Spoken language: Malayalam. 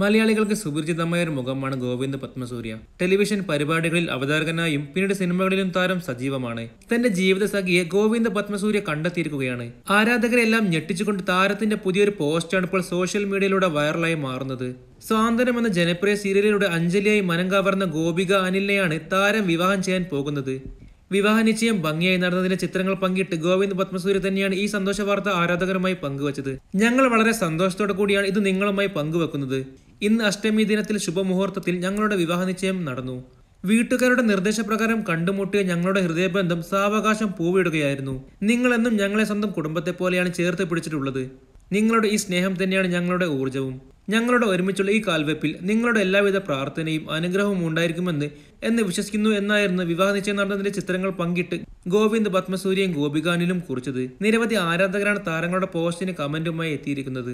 മലയാളികൾക്ക് സുപരിചിതമായ ഒരു മുഖമാണ് ഗോവിന്ദ് പത്മസൂര്യ. ടെലിവിഷൻ പരിപാടികളിൽ അവതാരകനായും പിന്നീട് സിനിമകളിലും താരം സജീവമാണ്. തന്റെ ജീവിത സഖിയെ ഗോവിന്ദ് പത്മസൂര്യ കണ്ടെത്തിയിരിക്കുകയാണ്. ആരാധകരെല്ലാം ഞെട്ടിച്ചുകൊണ്ട് താരത്തിന്റെ പുതിയൊരു പോസ്റ്റാണ് ഇപ്പോൾ സോഷ്യൽ മീഡിയയിലൂടെ വൈറലായി മാറുന്നത്. സ്വാതന്ത്ര്യം എന്ന ജനപ്രിയ സീരിയലിലൂടെ അഞ്ജലിയായി മനം കവർന്ന ഗോപിക അനിലിനെയാണ് താരം വിവാഹം ചെയ്യാൻ പോകുന്നത്. വിവാഹ നിശ്ചയം ഭംഗിയായി നടന്നതിന്റെ ചിത്രങ്ങൾ പങ്കിട്ട് ഗോവിന്ദ് പത്മസൂര്യ തന്നെയാണ് ഈ സന്തോഷ വാർത്ത ആരാധകരുമായി പങ്കുവച്ചത്. ഞങ്ങൾ വളരെ സന്തോഷത്തോടെ കൂടിയാണ് ഇത് നിങ്ങളുമായി പങ്കുവെക്കുന്നത്. ഇന്ന് അഷ്ടമി ദിനത്തിൽ ശുഭമുഹൂർത്തത്തിൽ ഞങ്ങളുടെ വിവാഹ നിശ്ചയം നടന്നു. വീട്ടുകാരുടെ നിർദ്ദേശപ്രകാരം കണ്ടുമുട്ടിയ ഞങ്ങളുടെ ഹൃദയബന്ധം സാവകാശം പൂവിടുകയായിരുന്നു. നിങ്ങളെന്നും ഞങ്ങളെ സ്വന്തം കുടുംബത്തെ പോലെയാണ് ചേർത്ത് പിടിച്ചിട്ടുള്ളത്. നിങ്ങളുടെ ഈ സ്നേഹം തന്നെയാണ് ഞങ്ങളുടെ ഊർജവും ഞങ്ങളുടെ ഒരുമിച്ചുള്ള ഈ കാൽവെപ്പിൽ നിങ്ങളുടെ എല്ലാവിധ പ്രാർത്ഥനയും അനുഗ്രഹവും ഉണ്ടായിരിക്കുമെന്ന് എന്ന് വിശ്വസിക്കുന്നു എന്നായിരുന്നു വിവാഹ നിശ്ചയം നടന്നതിന്റെ ചിത്രങ്ങൾ പങ്കിട്ട് ഗോവിന്ദ് പത്മസൂര്യയും ഗോപികാനിലും കുറിച്ചത്. നിരവധി ആരാധകരാണ് താരങ്ങളുടെ പോസ്റ്റിന് കമന്റുമായി എത്തിയിരിക്കുന്നത്.